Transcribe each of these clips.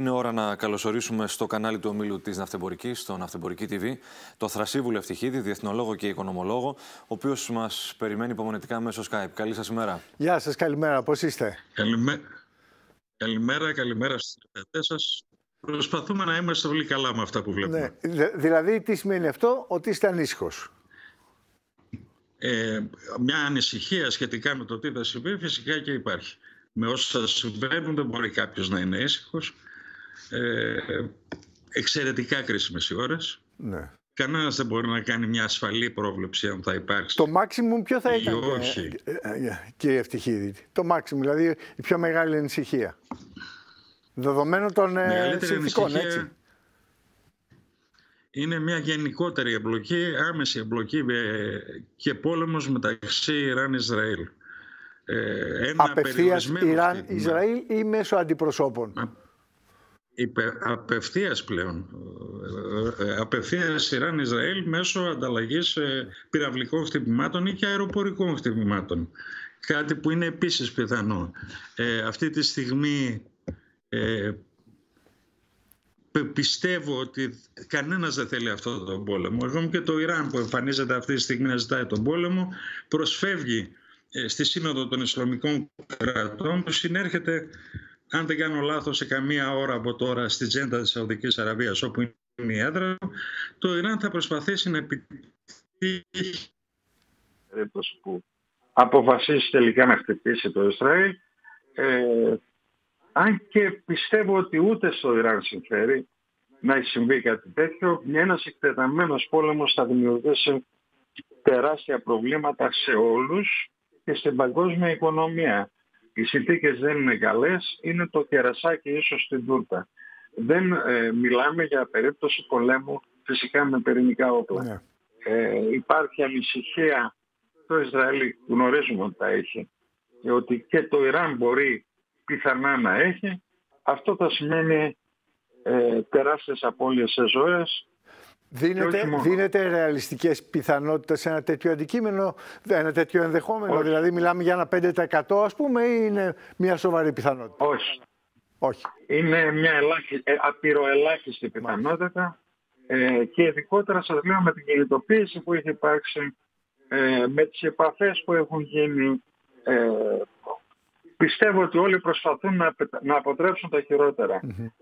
Είναι ώρα να καλωσορίσουμε στο κανάλι του ομίλου της Ναυτεμπορική, στο Ναυτεμπορική TV, το Θρασίβουλο Ευτυχίδη, διεθνολόγο και οικονομολόγο, ο οποίος μας περιμένει υπομονετικά μέσω Skype. Καλή σας ημέρα. Γεια σας, καλημέρα. Πώς είστε, Καλημέρα, καλημέρα, καλημέρα στους σας. Προσπαθούμε να είμαστε όλοι καλά με αυτά που βλέπουμε. Ναι. Δηλαδή, τι σημαίνει αυτό, ότι είστε ανήσυχος. Ε, μια ανησυχία σχετικά με το τι θα συμβεί φυσικά και υπάρχει. Με όσα συμβαίνουν δεν μπορεί κάποιος να είναι ήσυχος. Ε, εξαιρετικά κρίσιμες οι ώρες. Ναι. Κανένας δεν μπορεί να κάνει μια ασφαλή πρόβλεψη αν θα υπάρξει. Το maximum ποιο θα ήταν, όχι. Ε, ε, ε, κύριε Ευτυχίδη. Το maximum, δηλαδή η πιο μεγάλη ανησυχία. Δεδομένου των συνθηκών, έτσι. Είναι μια γενικότερη εμπλοκή, άμεση εμπλοκή και πόλεμος μεταξύ Ιράν-Ισραήλ. Απευθείας Ιράν-Ισραήλ ή μέσω αντιπροσώπων απευθείας πλέον. Ε, ε, απευθείας Ιράν-Ισραήλ μέσω ανταλλαγής ε, πυραυλικών χτυπημάτων ή και αεροπορικών χτυπημάτων. Κάτι που είναι επίσης πιθανό. αυτή τη στιγμή πιστεύω ότι κανένας δεν θέλει αυτό το πόλεμο. Εγώ και το Ιράν που εμφανίζεται αυτή τη στιγμή να ζητάει τον πόλεμο προσφεύγει στη Σύνοδο των Ισλαμικών Κρατών που συνέρχεται αν δεν κάνω λάθος, σε καμία ώρα από τώρα στη τζέντα της Σαουδικής Αραβίας, όπου είναι η έδρα, το Ιράν θα προσπαθήσει να επιτύχει περίπτωση που αποφασίσει τελικά να χτυπήσει το Ισραήλ. Ε, αν και πιστεύω ότι ούτε στο Ιράν συμφέρει να συμβεί κάτι τέτοιο, ένας εκτεταμένος πόλεμος θα δημιουργήσει τεράστια προβλήματα σε όλους και στην παγκόσμια οικονομία οι συνθήκες δεν είναι καλές, είναι το κερασάκι ίσως στην τούρτα. Δεν ε, μιλάμε για περίπτωση πολέμου φυσικά με πυρηνικά όπλα. Ναι. Ε, υπάρχει ανησυχία, το Ισραήλ γνωρίζουμε ότι τα έχει, και ότι και το Ιράν μπορεί πιθανά να έχει. Αυτό θα σημαίνει ε, τεράστιες απώλειες σε ζωές, Δίνεται, δίνεται ρεαλιστικές πιθανότητες σε ένα τέτοιο αντικείμενο, ένα τέτοιο ενδεχόμενο, δηλαδή μιλάμε για ένα 5% ας πούμε ή είναι μια σοβαρή πιθανότητα; Όχι. Όχι. Είναι μια ελάχιστη, ε, απειροελάχιστη πιθανότητα ε, και ειδικότερα σας λέω με την κινητοποίηση που έχει υπάρξει, ε, με τις επαφές που έχουν γίνει, ε, πιστεύω ότι όλοι προσπαθούν να, να αποτρέψουν τα χειροτερα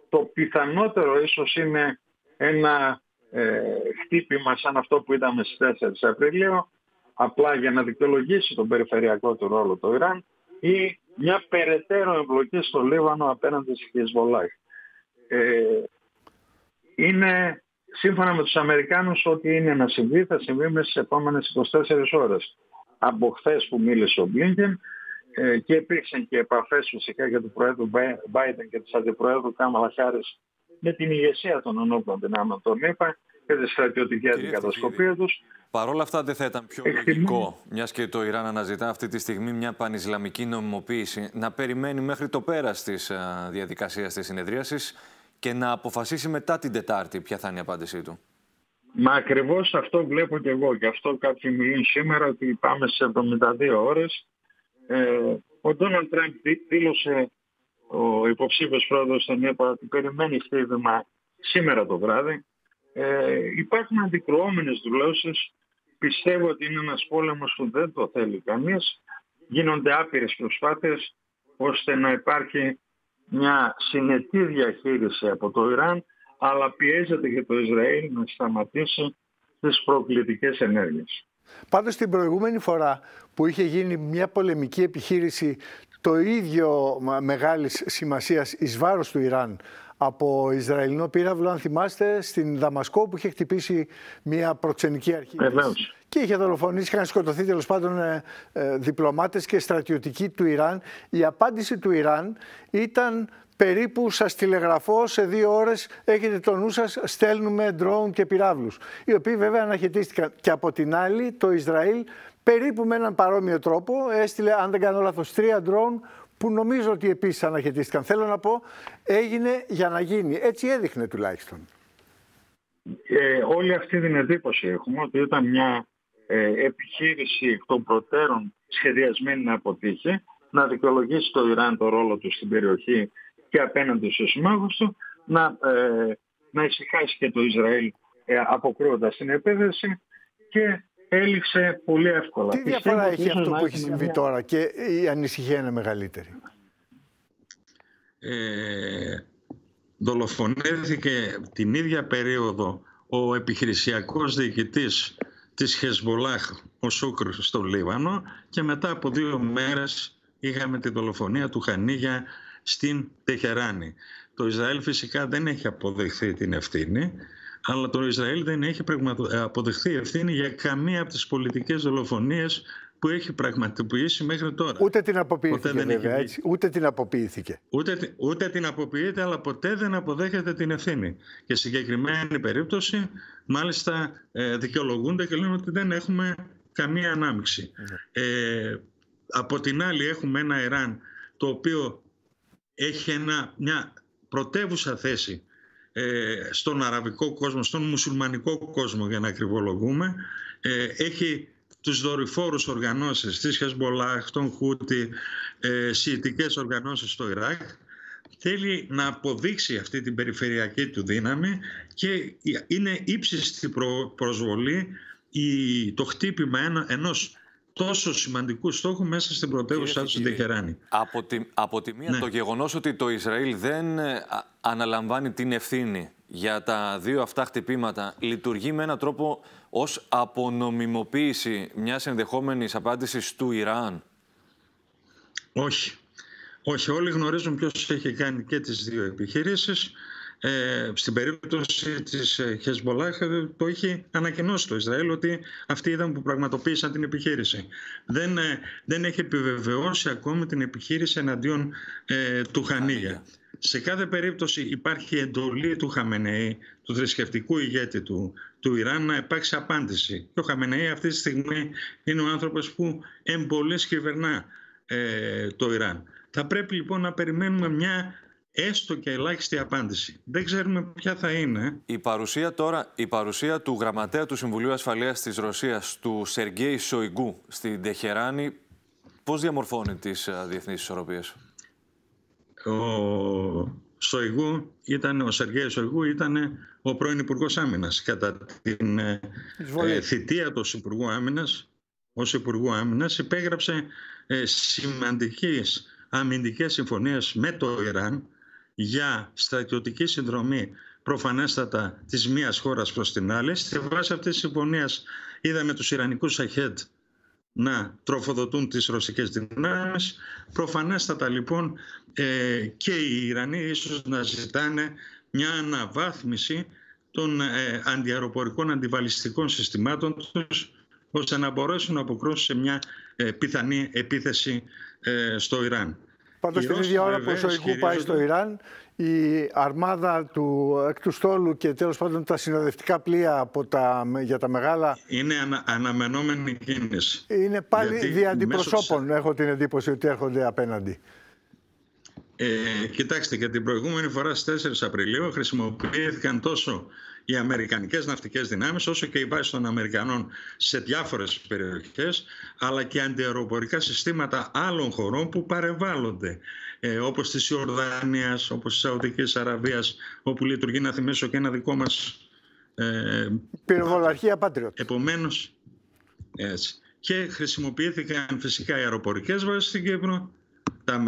Το πιθανότερο ίσως είναι ένα ε, χτύπημα σαν αυτό που είδαμε στις 4 Απριλίου απλά για να δικαιολογήσει τον περιφερειακό του ρόλο το Ιράν ή μια περαιτέρω εμπλοκή στο Λίβανο απέναντι στη Χεσβολάχ. Ε, είναι σύμφωνα με τους Αμερικάνους ότι είναι να συμβεί, θα συμβεί μέσα στις επόμενες 24 ώρες. Από χθες που μίλησε ο Μπλίνκεν ε, και υπήρξαν και επαφές φυσικά για του Προέδρου Biden και της Αντιπροέδρου Κάμαλα Χάρης με την ηγεσία των ενόπλων δυνάμεων των ΗΠΑ και τη στρατιωτική αντικατασκοπία τους. Παρ' όλα αυτά δεν θα ήταν πιο λογικό, μιας και το Ιράν αναζητά αυτή τη στιγμή μια πανισλαμική νομιμοποίηση, να περιμένει μέχρι το πέρας της διαδικασίας της συνεδρίασης και να αποφασίσει μετά την Τετάρτη ποια θα είναι η απάντησή του. Μα ακριβώς αυτό βλέπω και εγώ. Και αυτό κάποιοι μιλούν σήμερα ότι πάμε σε 72 ώρες. Ε, ο Ντόναλτ Τραμπ δήλωσε ο υποψήφιος πρόεδρος των ΕΠΑ ότι περιμένει χτύπημα σήμερα το βράδυ. Ε, υπάρχουν αντικρουόμενες δηλώσεις. Πιστεύω ότι είναι ένας πόλεμος που δεν το θέλει κανείς. Γίνονται άπειρες προσπάθειες ώστε να υπάρχει μια συνετή διαχείριση από το Ιράν αλλά πιέζεται και το Ισραήλ να σταματήσει τις προκλητικές ενέργειες. Πάντως την προηγούμενη φορά που είχε γίνει μια πολεμική επιχείρηση το ίδιο μεγάλης σημασίας εις βάρος του Ιράν από Ισραηλινό πύραυλο, αν θυμάστε, στην Δαμασκό που είχε χτυπήσει μια προξενική αρχή. Βεβαίως. Και είχε δολοφονήσει, είχαν σκοτωθεί τέλος πάντων ε, ε, διπλωμάτες και στρατιωτικοί του Ιράν. Η απάντηση του Ιράν ήταν περίπου σας τηλεγραφώ σε δύο ώρες έχετε το νου σας, στέλνουμε ντρόουν και πυράβλους. Οι οποίοι βέβαια αναχαιτίστηκαν. Και από την άλλη το Ισραήλ περίπου με έναν παρόμοιο τρόπο έστειλε, αν δεν κάνω λάθος, τρία ντρόουν που νομίζω ότι επίσης αναχαιτίστηκαν. Θέλω να πω, έγινε για να γίνει. Έτσι έδειχνε τουλάχιστον. Ε, όλη αυτή την εντύπωση έχουμε ότι ήταν μια ε, επιχείρηση εκ των προτέρων σχεδιασμένη να αποτύχει, να δικαιολογήσει το Ιράν το ρόλο του στην περιοχή και απέναντι στους συμμάχους του, να, ε, να ησυχάσει και το Ισραήλ ε, αποκρούοντας την επέδεση και έληξε πολύ εύκολα. Τι διαφορά έχει αυτό που έχεις συμβεί τώρα και η ανησυχία είναι μεγαλύτερη; Ε, δολοφονήθηκε την ίδια περίοδο ο επιχειρησιακός διοικητής της Χεσμολάχ, ο Σούκρ στο Λίβανο και μετά από δύο μέρες είχαμε τη δολοφονία του Χανίγια στην Τεχεράνη. Το Ισραήλ φυσικά δεν έχει αποδεχθεί την ευθύνη, αλλά το Ισραήλ δεν έχει αποδεχθεί ευθύνη για καμία από τις πολιτικές δολοφονίες που έχει πραγματοποιήσει μέχρι τώρα. Ούτε την αποποιήθηκε ποτέ βέβαια, έτσι. Ούτε την αποποιήθηκε. Ούτε, ούτε την αποποιείται, αλλά ποτέ δεν αποδέχεται την ευθύνη. Και συγκεκριμένη περίπτωση, μάλιστα ε, δικαιολογούνται και λένε ότι δεν έχουμε καμία ανάμειξη. Ναι. Ε, από την άλλη έχουμε ένα Ιράν το οποίο έχει ένα, μια πρωτεύουσα θέση ε, στον αραβικό κόσμο, στον μουσουλμανικό κόσμο για να ακριβολογούμε. Ε, έχει τους δορυφόρους οργανώσεις της Χεσμολάχ, των Χούτι, ε, σιητικές οργανώσεις στο Ιράκ θέλει να αποδείξει αυτή την περιφερειακή του δύναμη και είναι ύψιστη προσβολή η, το χτύπημα ένα, ενός τόσο σημαντικούς στόχους μέσα στην πρωτεύουσα του στην Τεχεράνη. Από τη, από τη μία ναι. το γεγονός ότι το Ισραήλ δεν ε, αναλαμβάνει την ευθύνη για τα δύο αυτά χτυπήματα λειτουργεί με έναν τρόπο ως απονομιμοποίηση μιας ενδεχόμενης απάντησης του Ιράν. Όχι. Όχι, όλοι γνωρίζουν ποιος έχει κάνει και τις δύο επιχειρήσεις. Ε, στην περίπτωση της Χεσμολάχ το είχε ανακοινώσει το Ισραήλ ότι αυτοί ήταν που πραγματοποίησαν την επιχείρηση. Δεν, ε, δεν έχει επιβεβαιώσει ακόμη την επιχείρηση εναντίον ε, του Χανίγια. Σε κάθε περίπτωση υπάρχει εντολή του Χαμενεή, του θρησκευτικού ηγέτη του, του Ιράν, να υπάρξει απάντηση. Και ο Χαμενεή αυτή τη στιγμή είναι ο άνθρωπος που εμπολές κυβερνά ε, το Ιράν. Θα πρέπει λοιπόν να περιμένουμε μια έστω και ελάχιστη απάντηση. Δεν ξέρουμε ποια θα είναι. Η παρουσία τώρα, η παρουσία του γραμματέα του Συμβουλίου Ασφαλείας της Ρωσίας, του Σεργέη Σοϊγκού, στην Τεχεράνη, πώς διαμορφώνει τις διεθνείς ισορροπίες; Ο Σοϊγού ήταν, ο Σεργέη Σοϊγού ήταν ο πρώην Υπουργός Άμυνας. Κατά την ε, ε, θητεία του Υπουργού Άμυνας, ως Υπουργού Άμυνας, υπέγραψε ε, σημαντικές αμυντικές συμφωνίες με το Ιράν για στρατιωτική συνδρομή προφανέστατα της μίας χώρας προς την άλλη. Στη βάση αυτής της συμφωνίας είδαμε τους Ιρανικούς Αχέντ να τροφοδοτούν τις ρωσικές δυνάμεις. Προφανέστατα λοιπόν ε, και οι Ιρανοί ίσως να ζητάνε μια αναβάθμιση των ε, αντιαεροπορικών αντιβαλιστικών συστημάτων τους ώστε να μπορέσουν να αποκρούσουν σε μια ε, πιθανή επίθεση ε, στο Ιράν. Πάντως την ίδια ώρα που ο Σοϊγκού πάει στο Ιράν, η αρμάδα του εκ του στόλου και τέλος πάντων τα συνοδευτικά πλοία από τα, για τα μεγάλα... Είναι ανα, αναμενόμενη κίνηση. Είναι πάλι δια αντιπροσώπων, έχω την εντύπωση ότι έρχονται απέναντι. Ε, κοιτάξτε, και την προηγούμενη φορά στις 4 Απριλίου χρησιμοποιήθηκαν τόσο οι Αμερικανικές ναυτικές δυνάμεις όσο και οι βάσεις των Αμερικανών σε διάφορες περιοχές αλλά και αντιαεροπορικά συστήματα άλλων χωρών που παρεμβάλλονται ε, όπως της Ιορδάνιας, όπως της Σαουδικής Αραβίας όπου λειτουργεί να θυμίσω και ένα δικό μας ε, Πυροβολαρχία Πάτριωτ. Επομένως, έτσι. Και χρησιμοποιήθηκαν φυσικά οι αεροπορικές βάσεις στην Κύπρο τα,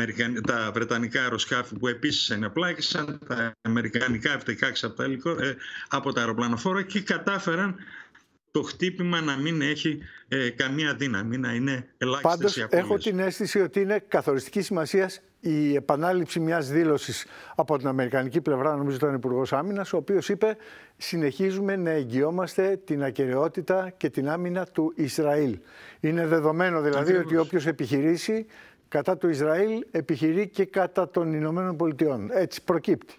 τα βρετανικά αεροσκάφη που επίσης ενεπλάκησαν, τα αμερικανικά F-16 από τα, ε, από τα αεροπλανοφόρα και κατάφεραν το χτύπημα να μην έχει ε, καμία δύναμη, να είναι ελάχιστες Πάντως, οι έχω την αίσθηση ότι είναι καθοριστικής σημασίας η επανάληψη μιας δήλωσης από την Αμερικανική πλευρά, νομίζω ήταν Υπουργός Άμυνας, ο οποίος είπε συνεχίζουμε να εγγυόμαστε την ακαιρεότητα και την άμυνα του Ισραήλ. Είναι δεδομένο δηλαδή ότι όποιος επιχειρήσει κατά του Ισραήλ επιχειρεί και κατά των Ηνωμένων Πολιτειών. Έτσι προκύπτει.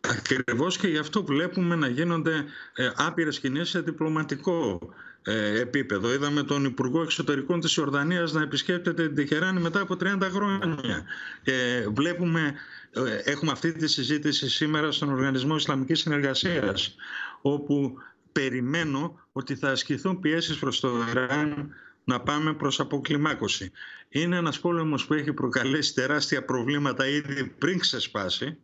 Ακριβώς και γι' αυτό βλέπουμε να γίνονται ε, άπειρες κινήσεις σε διπλωματικό ε, επίπεδο. Είδαμε τον Υπουργό Εξωτερικών της Ιορδανίας να επισκέπτεται την Τεχεράνη μετά από 30 χρόνια. Ε, βλέπουμε, ε, έχουμε αυτή τη συζήτηση σήμερα στον Οργανισμό Ισλαμικής Συνεργασίας, όπου περιμένω ότι θα ασκηθούν πιέσεις προς το Ιράν να πάμε προς αποκλιμάκωση. Είναι ένας πόλεμος που έχει προκαλέσει τεράστια προβλήματα ήδη πριν ξεσπάσει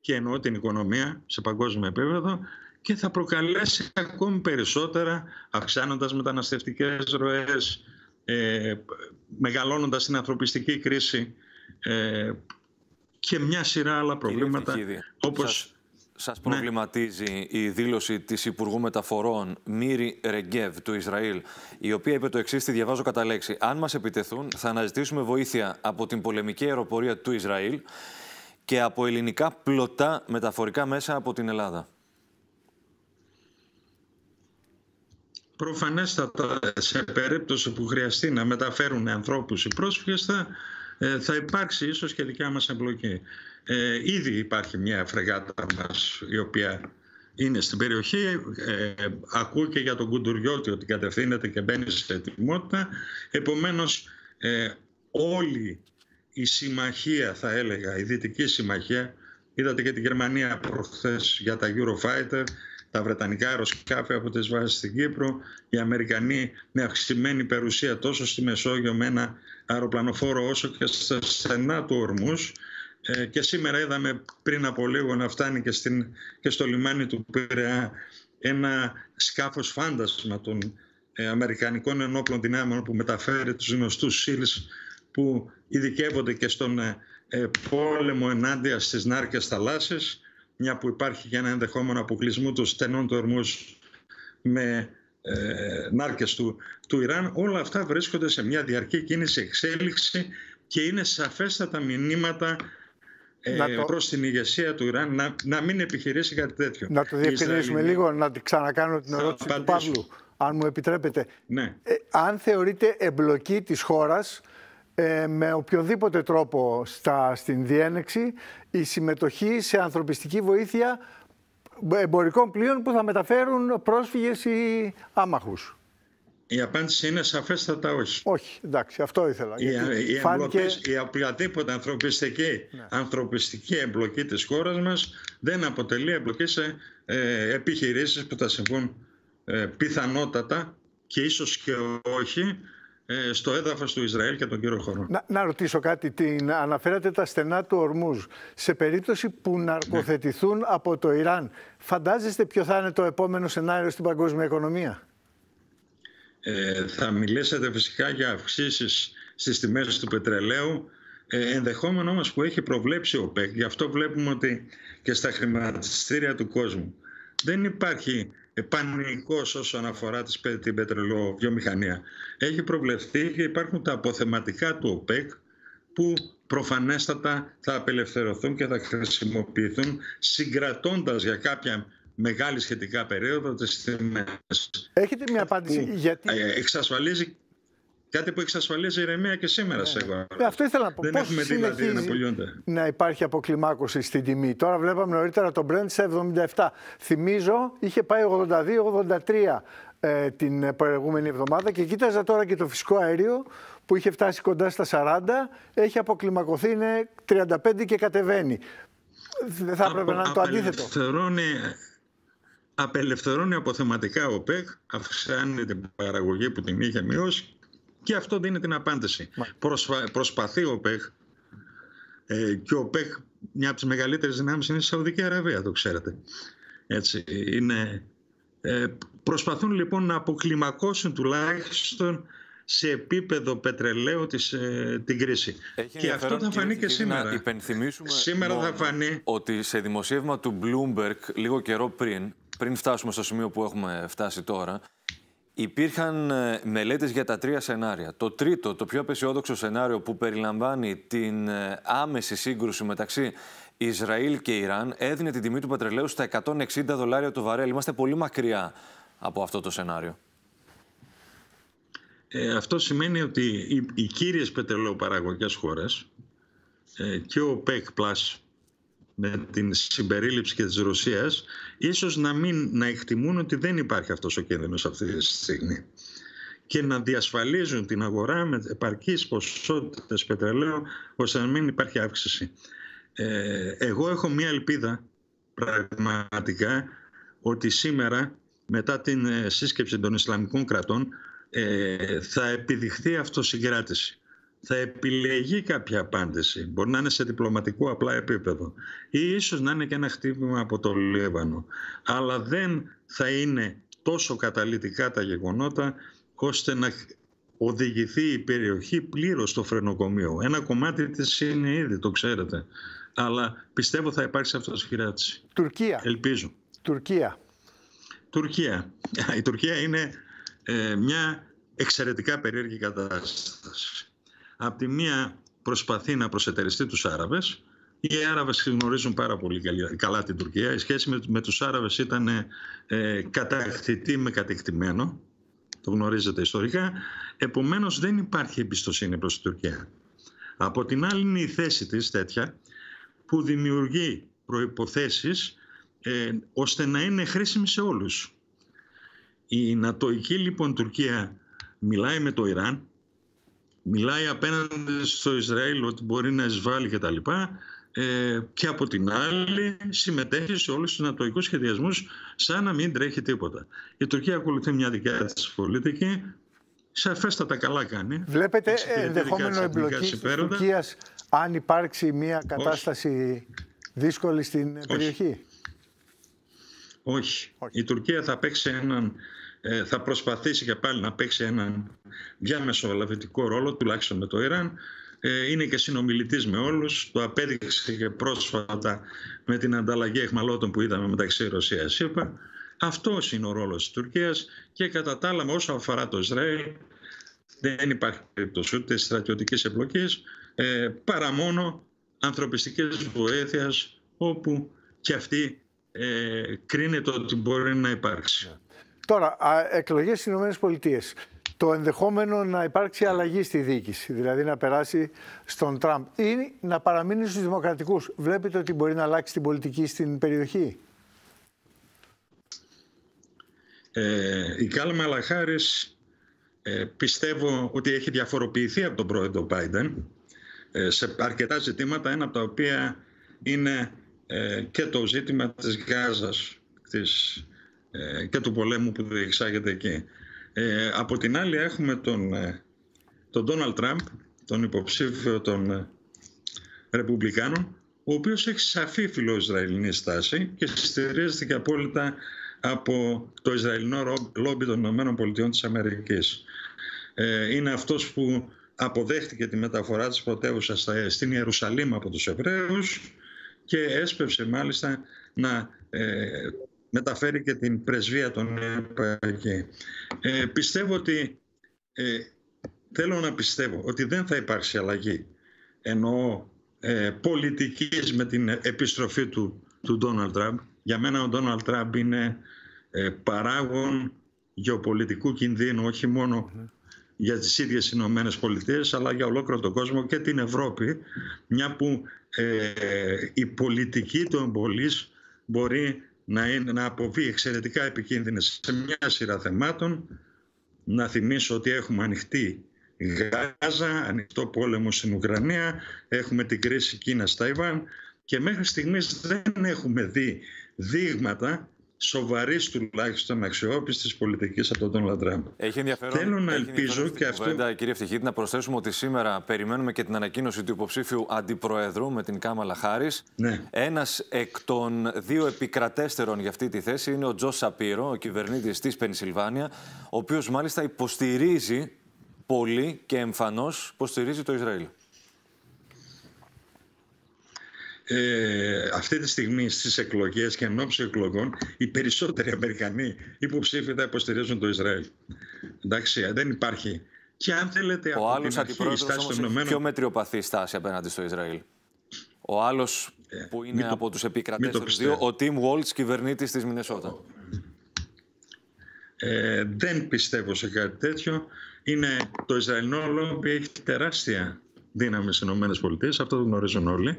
και εννοώ την οικονομία σε παγκόσμιο επίπεδο και θα προκαλέσει ακόμη περισσότερα αυξάνοντας μεταναστευτικές ροές, ε, μεγαλώνοντας την ανθρωπιστική κρίση ε, και μια σειρά άλλα προβλήματα όπως... Σας ναι. προβληματίζει η δήλωση της Υπουργού Μεταφορών Μύρι Ρεγκέβ του Ισραήλ, η οποία είπε το εξής, τη διαβάζω κατά λέξη. Αν μας επιτεθούν, θα αναζητήσουμε βοήθεια από την πολεμική αεροπορία του Ισραήλ και από ελληνικά πλωτά μεταφορικά μέσα από την Ελλάδα. Προφανέστατα σε περίπτωση που χρειαστεί να μεταφέρουν ανθρώπους οι πρόσφυγες θα, ε, θα υπάρξει ίσως και δικιά μας εμπλοκή. Ε, ήδη υπάρχει μια φρεγάτα μας η οποία είναι στην περιοχή. Ε, ακούω και για τον Κουντουριώτη ότι κατευθύνεται και μπαίνει σε ετοιμότητα. Επομένως ε, όλη η συμμαχία θα έλεγα, η Δυτική Συμμαχία, είδατε και τη Γερμανία προχθές για τα Eurofighter, τα Βρετανικά αεροσκάφη από τις βάσεις στην Κύπρο, οι Αμερικανοί με αυξημένη περιουσία τόσο στη Μεσόγειο με ένα αεροπλανοφόρο όσο και στα στενά του Ορμούς ε, και σήμερα είδαμε πριν από λίγο να φτάνει και, στην, και στο λιμάνι του Πειραιά ένα σκάφος φάντασμα των ε, Αμερικανικών ενόπλων δυνάμεων που μεταφέρει τους γνωστούς ΣΥΛΣ που ειδικεύονται και στον ε, πόλεμο ενάντια στις νάρκες θαλάσσες μια που υπάρχει και ένα ενδεχόμενο αποκλεισμού των στενών του με ε, νάρκες του, του Ιράν. Όλα αυτά βρίσκονται σε μια διαρκή κίνηση εξέλιξη και είναι σαφέστατα μηνύματα ε, το... προς την ηγεσία του Ιράν να, να μην επιχειρήσει κάτι τέτοιο. Να το διευκρινίσουμε λίγο, να ξανακάνω την ερώτηση του Παύλου, αν μου επιτρέπετε. Ναι. Ε, αν θεωρείτε εμπλοκή της χώρας ε, με οποιοδήποτε τρόπο στα, στην διένεξη η συμμετοχή σε ανθρωπιστική βοήθεια εμπορικών πλοίων που θα μεταφέρουν πρόσφυγες ή άμαχους; Η απάντηση είναι σαφέστατα όχι. Όχι, εντάξει, αυτό ήθελα. Η, η, φάνηκε... η οποιαδήποτε ανθρωπιστική, ναι. ανθρωπιστική εμπλοκή της χώρας μας δεν αποτελεί εμπλοκή σε ε, επιχειρήσεις που θα συμβούν ε, πιθανότατα και ίσως και όχι ε, στο έδαφος του Ισραήλ και τον κύριο χώρο. Να, να ρωτήσω κάτι. Την, αναφέρατε τα στενά του Ορμούζ. Σε περίπτωση που ναρκοθετηθούν ναι. από το Ιράν, φαντάζεστε ποιο θα είναι το επόμενο σενάριο στην παγκόσμια οικονομία; Ε, θα μιλήσετε φυσικά για αυξήσεις στις τιμές του πετρελαίου, ε, ενδεχόμενο όμως που έχει προβλέψει ο ΠΕΚ. Γι' αυτό βλέπουμε ότι και στα χρηματιστήρια του κόσμου δεν υπάρχει πανικός όσον αφορά την πετρελαιοβιομηχανία. Έχει προβλεφθεί και υπάρχουν τα αποθεματικά του ΟΠΕΚ που προφανέστατα θα απελευθερωθούν και θα χρησιμοποιηθούν συγκρατώντας για κάποια μεγάλη σχετικά περίοδο τις τιμές. Έχετε μια απάντηση γιατί... Ε, εξασφαλίζει Κάτι που εξασφαλίζει ηρεμία και σήμερα σε εγώ. Ε, αυτό ήθελα να πω. Δεν έχουμε δηλαδή να πουλιούνται. Να υπάρχει αποκλιμάκωση στην τιμή. Τώρα βλέπαμε νωρίτερα το Brent σε 77. Θυμίζω, είχε πάει 82-83 ε, την προηγούμενη εβδομάδα και κοίταζα τώρα και το φυσικό αέριο που είχε φτάσει κοντά στα 40, έχει αποκλιμακωθεί, είναι 35 και κατεβαίνει. Δεν θα έπρεπε να είναι το αντίθετο. Απελευθερώνει αποθεματικά ο ΠΕΚ, αυξάνει την παραγωγή που την είχε μειώσει και αυτό δίνει την απάντηση. Προσπαθεί ο ΠΕΧ ε, και ο ΠΕΧ μια από τις μεγαλύτερες δυνάμεις είναι η Σαουδική Αραβία, το ξέρετε. Έτσι, είναι, ε, προσπαθούν λοιπόν να αποκλιμακώσουν τουλάχιστον σε επίπεδο πετρελαίου της, ε, την κρίση. και αυτό θα φανεί και σήμερα. Να υπενθυμίσουμε σήμερα θα φανεί... ότι σε δημοσίευμα του Bloomberg λίγο καιρό πριν, πριν φτάσουμε στο σημείο που έχουμε φτάσει τώρα, Υπήρχαν ε, μελέτες για τα τρία σενάρια. Το τρίτο, το πιο απεσιόδοξο σενάριο που περιλαμβάνει την ε, άμεση σύγκρουση μεταξύ Ισραήλ και Ιράν έδινε την τιμή του πετρελαίου στα 160 δολάρια το βαρέλ. Είμαστε πολύ μακριά από αυτό το σενάριο. Ε, αυτό σημαίνει ότι οι, οι κύριες πετρελαιοπαραγωγές χώρες ε, και ο ΠΕΚ με την συμπερίληψη και της Ρωσίας ίσως να μην να εκτιμούν ότι δεν υπάρχει αυτός ο κίνδυνος αυτή τη στιγμή και να διασφαλίζουν την αγορά με επαρκείς ποσότητες πετρελαίου ώστε να μην υπάρχει αύξηση. Ε, εγώ έχω μία ελπίδα πραγματικά ότι σήμερα μετά την ε, σύσκεψη των Ισλαμικών κρατών ε, θα επιδειχθεί αυτοσυγκράτηση. Θα επιλεγεί κάποια απάντηση. Μπορεί να είναι σε διπλωματικό απλά επίπεδο ή ίσως να είναι και ένα χτύπημα από το Λίβανο. Αλλά δεν θα είναι τόσο καταλητικά τα γεγονότα ώστε να οδηγηθεί η περιοχή πλήρως στο φρενοκομείο. Ένα κομμάτι της είναι ήδη, το ξέρετε. Αλλά πιστεύω θα υπάρξει αυτοσχηράτηση. Τουρκία. Ελπίζω. Τουρκία. Τουρκία. Η Τουρκία είναι ε, μια εξαιρετικά περίεργη κατάσταση. Απ' τη μία προσπαθεί να προσετεριστεί τους Άραβες. Οι Άραβες γνωρίζουν πάρα πολύ καλά την Τουρκία. Η σχέση με, με τους Άραβες ήταν ε, κατακτητή με κατεκτημένο. Το γνωρίζετε ιστορικά. Επομένως δεν υπάρχει εμπιστοσύνη προς την Τουρκία. Από την άλλη είναι η θέση της τέτοια που δημιουργεί προϋποθέσεις ε, ώστε να είναι χρήσιμη σε όλους. Η Νατοική λοιπόν Τουρκία μιλάει με το Ιράν, μιλάει απέναντι στο Ισραήλ ότι μπορεί να εισβάλλει κτλ. Ε, και από την άλλη συμμετέχει σε όλους τους νατοικούς σχεδιασμούς σαν να μην τρέχει τίποτα. Η Τουρκία ακολουθεί μια δικιά της πολιτική, σαφέστατα καλά κάνει. Βλέπετε ενδεχόμενο εμπλοκή της Τουρκίας αν υπάρξει μια κατάσταση δύσκολη στην περιοχή; Όχι. Η Τουρκία θα παίξει έναν ε, θα προσπαθήσει και πάλι να παίξει έναν διαμεσολαβητικό ρόλο, τουλάχιστον με το Ιράν. Ε, είναι και συνομιλητής με όλους. Το απέδειξε και πρόσφατα με την ανταλλαγή εχμαλώτων που είδαμε μεταξύ Ρωσίας και ΕΠΑ. Αυτός είναι ο ρόλος της Τουρκίας και κατά τα άλλα όσο αφορά το Ισραήλ δεν υπάρχει περίπτωση ούτε στρατιωτικής εμπλοκής ε, παρά μόνο ανθρωπιστικής βοήθειας όπου και αυτή ε, κρίνεται ότι μπορεί να υπάρξει. Τώρα, εκλογές στις ΗΠΑ. Το ενδεχόμενο να υπάρξει αλλαγή στη διοίκηση, δηλαδή να περάσει στον Τραμπ ή να παραμείνει στους δημοκρατικούς. Βλέπετε ότι μπορεί να αλλάξει την πολιτική στην περιοχή; Ε, η Κάλμα Λαχάρης ε, πιστεύω ότι έχει διαφοροποιηθεί από τον πρόεδρο Biden ε, σε αρκετά ζητήματα, ένα από τα οποία είναι ε, και το ζήτημα της Γάζας, της ε, και του πολέμου που διεξάγεται εκεί. Ε, από την άλλη έχουμε τον, ε, τον Donald Trump, τον υποψήφιο των ε, Ρεπουμπλικάνων, ο οποίος έχει σαφή φιλοϊσραηλινή στάση και στηρίζεται και απόλυτα από το Ισραηλινό λόμπι των ΗΠΑ της Αμερικής. Ε, είναι αυτός που αποδέχτηκε τη μεταφορά της πρωτεύουσα στην Ιερουσαλήμ από τους Εβραίους και έσπευσε μάλιστα να μεταφέρει και την πρεσβεία των εκεί. Ε, πιστεύω ότι, ε, θέλω να πιστεύω ότι δεν θα υπάρξει αλλαγή ενώ ε, πολιτικής με την επιστροφή του του Ντόναλτ Τραμπ. Για μένα ο Ντόναλτ Τραμπ είναι ε, παράγον γεωπολιτικού κινδύνου όχι μόνο για τις ίδιες Ηνωμένες Πολιτείες αλλά για ολόκληρο τον κόσμο και την Ευρώπη μια που ε, η πολιτική του εμπολής μπορεί να, είναι, να αποβεί εξαιρετικά επικίνδυνες σε μια σειρά θεμάτων. Να θυμίσω ότι έχουμε ανοιχτή Γάζα, ανοιχτό πόλεμο στην Ουκρανία, έχουμε την κρίση Κίνα-Ταϊβάν και μέχρι στιγμής δεν έχουμε δει δείγματα σοβαρής τουλάχιστον αξιόπιστης πολιτικής από τον Ντόναλντ Τραμπ. Έχει ενδιαφέρον. Θέλω να ελπίζω και αυτό. Κουβέντα, κύριε Ευτυχίτη, να προσθέσουμε ότι σήμερα περιμένουμε και την ανακοίνωση του υποψήφιου αντιπροέδρου με την Κάμαλα Χάρη. Ναι. Ένας εκ των δύο επικρατέστερων για αυτή τη θέση είναι ο Τζος Σαπύρο, ο κυβερνήτης της Πενσιλβάνια, ο οποίος μάλιστα υποστηρίζει πολύ και εμφανώς υποστηρίζει το Ισραήλ. Ε, αυτή τη στιγμή στις εκλογές και εν εκλογών οι περισσότεροι Αμερικανοί υποψήφοι θα υποστηρίζουν το Ισραήλ. Εντάξει, δεν υπάρχει. Και αν θέλετε Ο άλλος αντιπρόεδρος όμως έχει πιο μετριοπαθή στάση απέναντι στο Ισραήλ. Ο άλλος ε, που είναι το, από τους επικρατέστερους δύο, ο Τιμ Βόλτς, κυβερνήτης της Μινεσότα. Ε, δεν πιστεύω σε κάτι τέτοιο. Είναι το Ισραηλινό λόμπι έχει τεράστια δύναμη στι ΗΠΑ, αυτό το γνωρίζουν όλοι.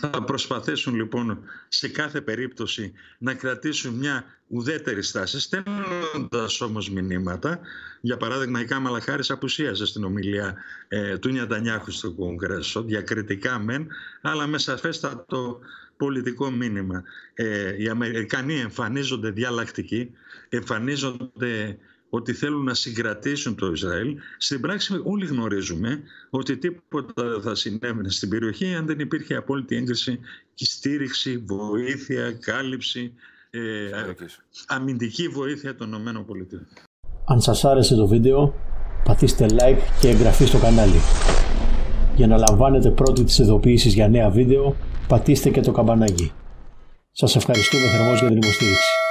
Θα προσπαθήσουν λοιπόν σε κάθε περίπτωση να κρατήσουν μια ουδέτερη στάση, στέλνοντας όμως μηνύματα. Για παράδειγμα, η Κάμαλα Χάρη απουσίαζε στην ομιλία ε, του Νιαντανιάχου στο Κογκρέσο, διακριτικά μεν, αλλά με σαφέστατο πολιτικό μήνυμα. Ε, οι Αμερικανοί εμφανίζονται διαλλακτικοί, εμφανίζονται ότι θέλουν να συγκρατήσουν το Ισραήλ. Στην πράξη όλοι γνωρίζουμε ότι τίποτα δεν θα συνέβαινε στην περιοχή αν δεν υπήρχε απόλυτη έγκριση και στήριξη, βοήθεια, κάλυψη, ε, αμυντική βοήθεια των ΗΠΑ. Αν σας άρεσε το βίντεο, πατήστε like και εγγραφή στο κανάλι. Για να λαμβάνετε πρώτη τις ειδοποιήσεις για νέα βίντεο, πατήστε και το καμπανάκι. Σας ευχαριστούμε θερμός για την υποστήριξη.